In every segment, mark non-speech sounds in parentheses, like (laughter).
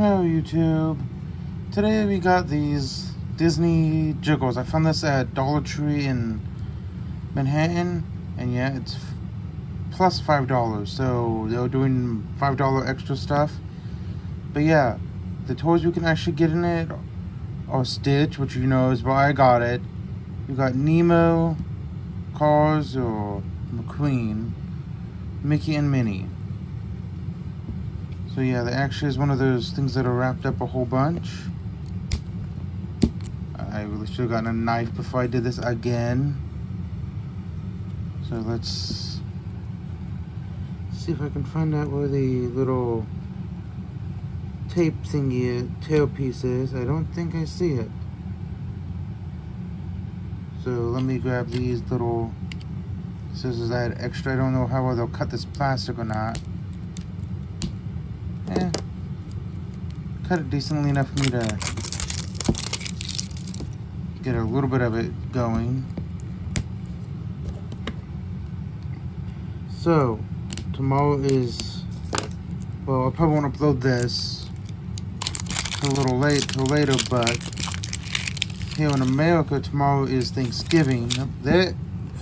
Hello YouTube. Today we got these Disney Jigglies. I found this at Dollar Tree in Manhattan and yeah it's plus five dollars so they're doing five dollar extra stuff but yeah the toys you can actually get in it are Stitch which you know is why I got it you got Nemo Cars or McQueen Mickey and Minnie so yeah, the actually is one of those things that are wrapped up a whole bunch. I really should have gotten a knife before I did this again. So let's see if I can find out where the little tape thingy tailpiece is. I don't think I see it. So let me grab these little scissors I had extra. I don't know how well they'll cut this plastic or not. Eh. Cut it decently enough for me to get a little bit of it going. So, tomorrow is, well, I probably won't upload this a little late, till later, but here in America, tomorrow is Thanksgiving. That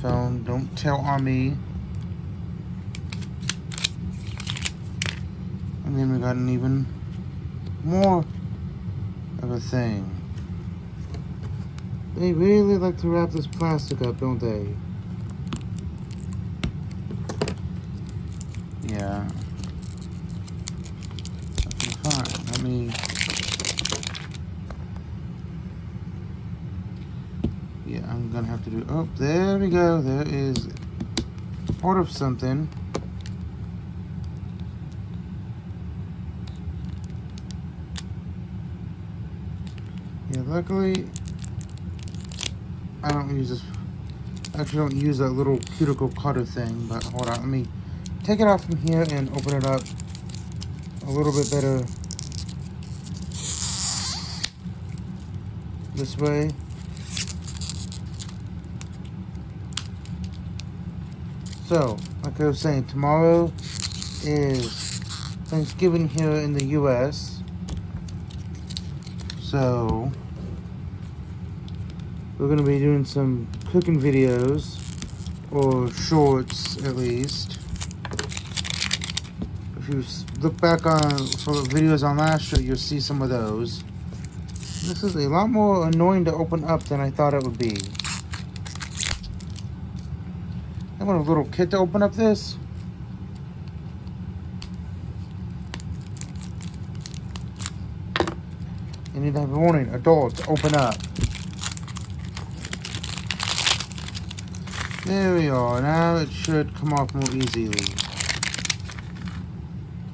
phone, don't tell on me. And then we got an even more of a thing. They really like to wrap this plastic up, don't they? Yeah. Okay, fine. Let me... Yeah, I'm gonna have to do... Oh, there we go. There is part of something. Yeah, luckily, I don't use this, I actually don't use that little cuticle cutter thing, but hold on, let me take it off from here and open it up a little bit better this way. So, like I was saying, tomorrow is Thanksgiving here in the U.S. So, we're going to be doing some cooking videos, or shorts at least. If you look back on for videos on last year, you'll see some of those. This is a lot more annoying to open up than I thought it would be. I want a little kit to open up this. You need to have a warning. Adults, open up. There we are. Now it should come off more easily.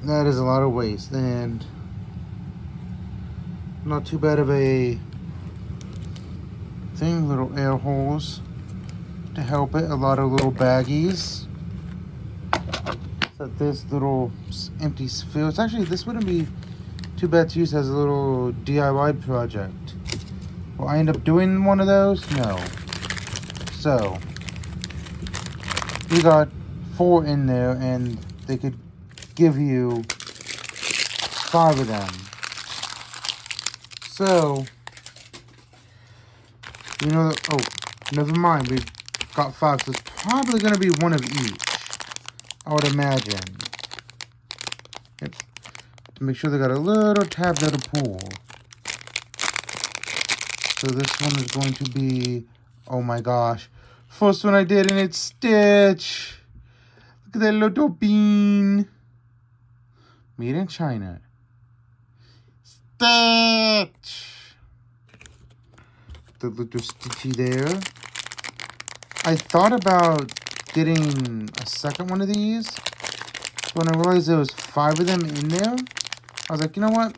That is a lot of waste and not too bad of a thing. Little air holes to help it. A lot of little baggies. So this little empty. It's actually, this wouldn't be too bad to use as a little DIY project. Will I end up doing one of those? No. So, we got four in there and they could give you five of them. So, you know, oh, never mind, We've got five, so it's probably going to be one of each, I would imagine to make sure they got a little tab there to pull. So this one is going to be, oh my gosh, first one I did and it's Stitch. Look at that little bean. Made in China. Stitch. The little Stitchy there. I thought about getting a second one of these. When I realized there was five of them in there, I was like, you know what?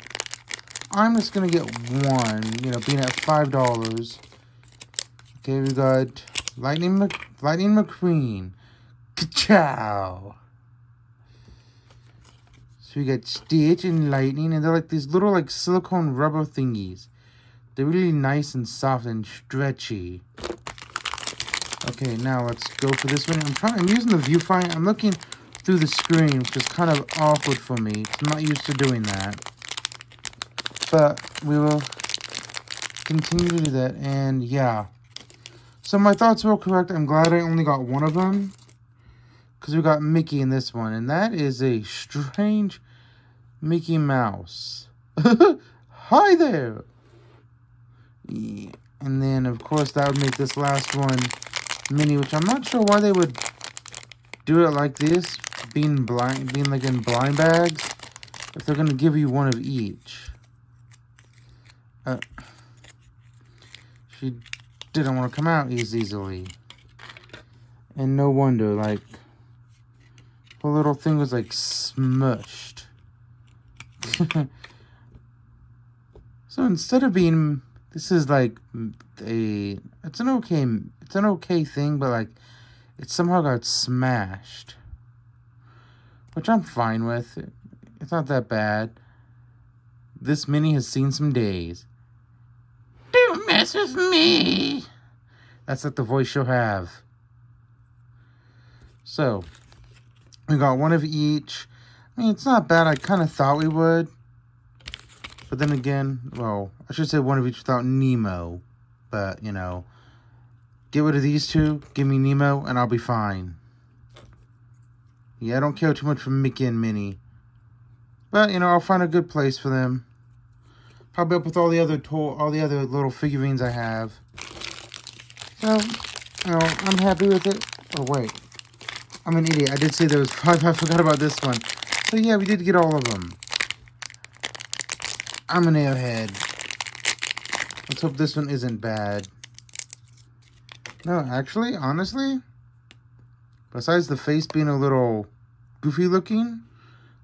I'm just going to get one, you know, being at $5. Okay, we got Lightning, Mc Lightning McQueen. Ka-chow! So we got Stitch and Lightning, and they're like these little, like, silicone rubber thingies. They're really nice and soft and stretchy. Okay, now let's go for this one. I'm trying, I'm using the viewfinder. I'm looking through the screen, which is kind of awkward for me. I'm not used to doing that. But we will continue to do that. And yeah. So my thoughts were correct. I'm glad I only got one of them. Because we got Mickey in this one. And that is a strange Mickey Mouse. (laughs) Hi there! Yeah. And then, of course, that would make this last one Minnie, which I'm not sure why they would do it like this, being blind, being like in blind bags, if they're going to give you one of each. Uh, she didn't want to come out as easily. And no wonder, like, the little thing was, like, smushed. (laughs) so instead of being, this is, like, a, it's an okay, it's an okay thing, but, like, it somehow got smashed. Which I'm fine with. It's not that bad. This Minnie has seen some days. Mess with me. That's what the voice you'll have. So, we got one of each. I mean, it's not bad. I kind of thought we would. But then again, well, I should say one of each without Nemo. But, you know, get rid of these two, give me Nemo, and I'll be fine. Yeah, I don't care too much for Mickey and Minnie. But, you know, I'll find a good place for them. Probably up with all the other all the other little figurines I have. So, you know, I'm happy with it. Oh, wait. I'm an idiot. I did say there was (laughs) five. I forgot about this one. So, yeah, we did get all of them. I'm an airhead. Let's hope this one isn't bad. No, actually, honestly, besides the face being a little goofy looking,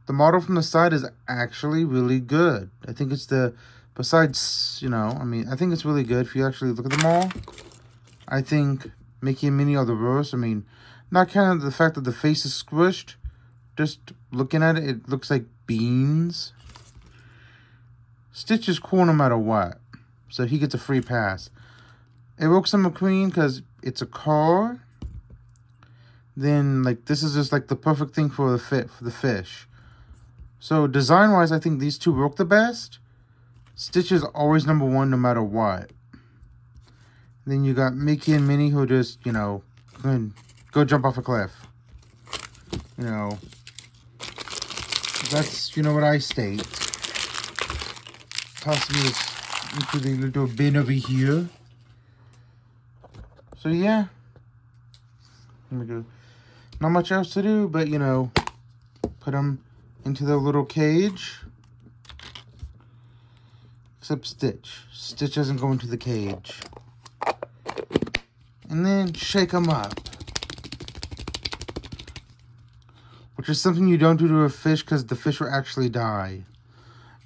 the model from the side is actually really good. I think it's the besides, you know, I mean, I think it's really good if you actually look at them all. I think Mickey and Minnie are the worst. I mean, not kind of the fact that the face is squished. Just looking at it, it looks like beans. Stitch is cool no matter what. So he gets a free pass. Eroxa McQueen, because it's a car. Then, like, this is just, like, the perfect thing for the fit for the fish. So, design-wise, I think these two work the best. Stitch is always number one no matter what. Then you got Mickey and Minnie who just, you know, go jump off a cliff. You know, that's, you know, what I state. Possibly into the little bin over here. So, yeah. Me. Not much else to do, but, you know, put them into the little cage. Except Stitch. Stitch doesn't go into the cage. And then shake them up. Which is something you don't do to a fish because the fish will actually die.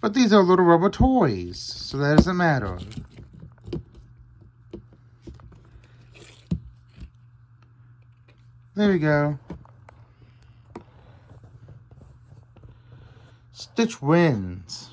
But these are little rubber toys, so that doesn't matter. There we go. Stitch wins.